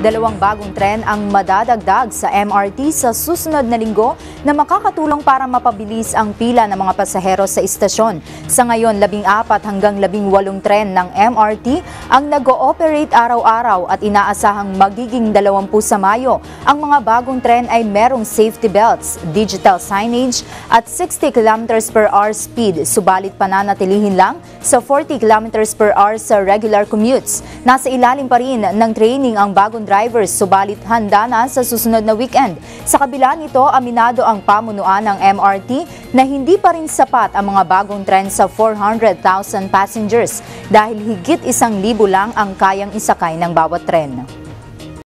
Dalawang bagong tren ang madadagdag sa MRT sa susunod na linggo na makakatulong para mapabilis ang pila ng mga pasahero sa istasyon. Sa ngayon, labing apat hanggang labing walong tren ng MRT ang nag-ooperate araw-araw at inaasahang magiging 20 sa Mayo. Ang mga bagong tren ay merong safety belts, digital signage at 60 km per hour speed, subalit pananatilihin lang sa 40 km per hour sa regular commutes. Nasa ilalim pa rin ng training ang bagong drivers, subalit handa na sa susunod na weekend. Sa kabila nito, aminado ang pamunuan ng MRT na hindi pa rin sapat ang mga bagong tren sa 400,000 passengers dahil higit isang libo lang ang kayang isakay ng bawat tren.